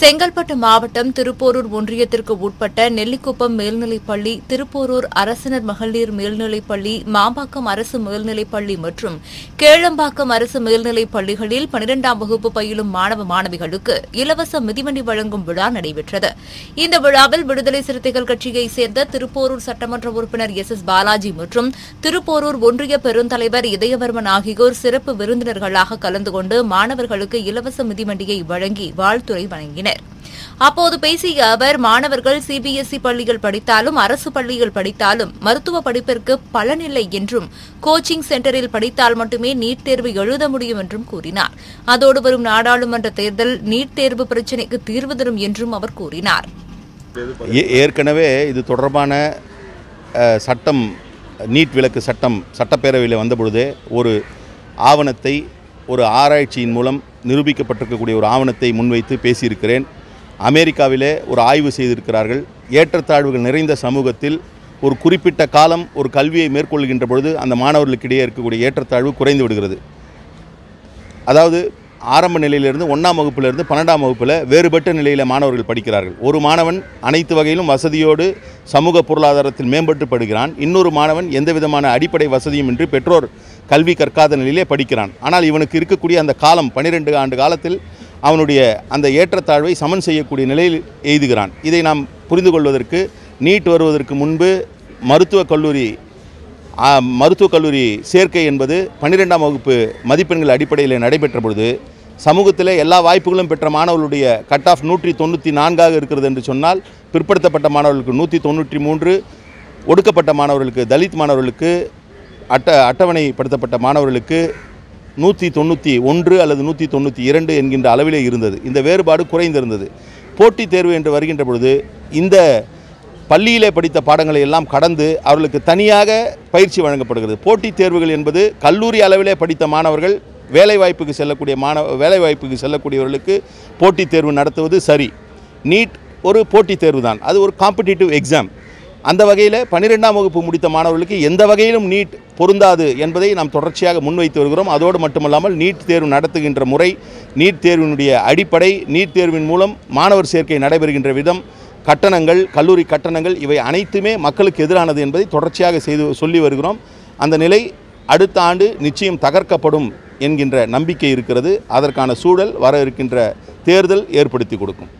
செங்கல்பட்டு மாவட்டம் திருப்போரூர் ஒன்றியத்திற்கு உட்பட்ட நெல்லிக்குப்பம் மேல்நிலைப்பள்ளி திருப்போரூர் அரசினர் மகளிர் மேல்நிலைப்பள்ளி மாம்பாக்கம் அரசு மேல்நிலைப்பள்ளி மற்றும் கேளம்பாக்கம் அரசு மேல்நிலைப் பள்ளிகளில் பனிரெண்டாம் வகுப்பு பயிலும் மாணவ மாணவிகளுக்கு இலவச மிதிவண்டி வழங்கும் விழா நடைபெற்றது. இந்த விழாவில் விடுதலை சிறுத்தைகள் கட்சியைச் சேர்ந்த திருப்போரூர் சட்டமன்ற உறுப்பினர் எஸ் எஸ் பாலாஜி மற்றும் திருப்போரூர் ஒன்றிய பெருந்தலைவர் இதயவர்மன் ஆகியோர் சிறப்பு விருந்தினர்களாக கலந்து கொண்டு மாணவர்களுக்கு இலவச மிதிவண்டியை வழங்கி வாழ்த்துறை வழங்கினர். அப்போது பேசிய அவர் மாணவர்கள் சிபிஎஸ்இ பள்ளிகள் படித்தாலும் அரசு பள்ளியில் படித்தாலும் மருத்துவ படிப்பிற்கு பலனில்லை என்றும் கோச்சிங் சென்டரில் படித்தால் மட்டுமே நீட் தேர்வு எழுத முடியும் என்றும் கூறினார். அதோடு வரும் நாடாளுமன்ற தேர்தல் நீட் தேர்வு பிரச்சினைக்கு தீர்வு தரும் என்றும் அவர் கூறினார். ஏற்கனவே இது தொடர்பான சட்டம் நீட் விலக்கு சட்டம் சட்டப்பேரவையில் வந்தபொழுது ஒரு ஆவணத்தை ஒரு ஆராய்ச்சியின் மூலம் நிரூபிக்கப்பட்டிருக்கக்கூடிய ஒரு ஆவணத்தை முன்வைத்து பேசியிருக்கிறேன். அமெரிக்காவிலே ஒரு ஆய்வு செய்திருக்கிறார்கள். ஏற்றத்தாழ்வுகள் நிறைந்த சமூகத்தில் ஒரு குறிப்பிட்ட காலம் ஒரு கல்வியை மேற்கொள்கின்ற பொழுது அந்த மாணவர்களுக்கிடையே இருக்கக்கூடிய ஏற்றத்தாழ்வு குறைந்து விடுகிறது. அதாவது ஆரம்ப நிலையிலிருந்து ஒன்றாம் வகுப்பிலிருந்து பன்னெண்டாம் வகுப்பில் வேறுபட்ட நிலையில் மாணவர்கள் படிக்கிறார்கள். ஒரு மாணவன் அனைத்து வகையிலும் வசதியோடு சமூக பொருளாதாரத்தில் மேம்பட்டு படுகிறான் இன்னொரு மாணவன் எந்த விதமான அடிப்படை வசதியும் இன்றி பெற்றோர் கல்வி கற்காத நிலையிலே படிக்கிறான். ஆனால் இவனுக்கு இருக்கக்கூடிய அந்த காலம் பன்னிரெண்டு ஆண்டு காலத்தில் அவனுடைய அந்த ஏற்றத்தாழ்வை சமன் செய்யக்கூடிய நிலையில் எய்துகிறான். இதை நாம் புரிந்து கொள்வதற்கு நீட் வருவதற்கு முன்பு மருத்துவக் கல்லூரி மருத்துவக் கல்லூரி சேர்க்கை என்பது பன்னிரெண்டாம் வகுப்பு மதிப்பெண்கள் அடிப்படையில் நடைபெற்ற பொழுது சமூகத்தில் எல்லா வாய்ப்புகளும் பெற்ற மாணவர்களுடைய கட் ஆஃப் நூற்றி தொண்ணூற்றி நான்காக இருக்கிறது என்று சொன்னால் பிற்படுத்தப்பட்ட மாணவர்களுக்கு நூற்றி தொண்ணூற்றி மூன்று ஒடுக்கப்பட்ட மாணவர்களுக்கு தலித் மாணவர்களுக்கு அட்ட அட்டவணைப்படுத்தப்பட்ட மாணவர்களுக்கு நூற்றி தொண்ணூற்றி ஒன்று அல்லது நூற்றி தொண்ணூற்றி இரண்டு என்கின்ற அளவிலே இருந்தது. இந்த வேறுபாடு குறைந்திருந்தது. போட்டித் தேர்வு என்று வருகின்ற பொழுது இந்த பள்ளியிலே படித்த பாடங்களை எல்லாம் கடந்து அவர்களுக்கு தனியாக பயிற்சி வழங்கப்படுகிறது. போட்டித் தேர்வுகள் என்பது கல்லூரி அளவிலே படித்த மாணவர்கள் வேலைவாய்ப்புக்கு செல்லக்கூடிய மாணவ வேலைவாய்ப்புக்கு செல்லக்கூடியவர்களுக்கு போட்டித் தேர்வு நடத்துவது சரி. நீட் ஒரு போட்டித் தேர்வு தான். அது ஒரு காம்படிட்டிவ் எக்ஸாம் அந்த வகையில் பன்னிரெண்டாம் வகுப்பு முடித்த மாணவர்களுக்கு எந்த வகையிலும் நீட் பொருந்தாது என்பதை நாம் தொடர்ச்சியாக முன்வைத்து வருகிறோம். அதோடு மட்டுமல்லாமல் நீட் தேர்வு நடத்துகின்ற முறை நீட் தேர்வினுடைய அடிப்படை நீட் தேர்வின் மூலம் மாணவர் சேர்க்கை நடைபெறுகின்ற விதம் கட்டணங்கள் கல்லூரி கட்டணங்கள் இவை அனைத்துமே மக்களுக்கு எதிரானது என்பதை தொடர்ச்சியாக செய்து சொல்லி வருகிறோம். அந்த நிலை அடுத்த ஆண்டு நிச்சயம் தகர்க்கப்படும் என்கின்ற நம்பிக்கை இருக்கிறது. அதற்கான சூழல் வர இருக்கின்ற தேர்தல் ஏற்படுத்தி கொடுக்கும்.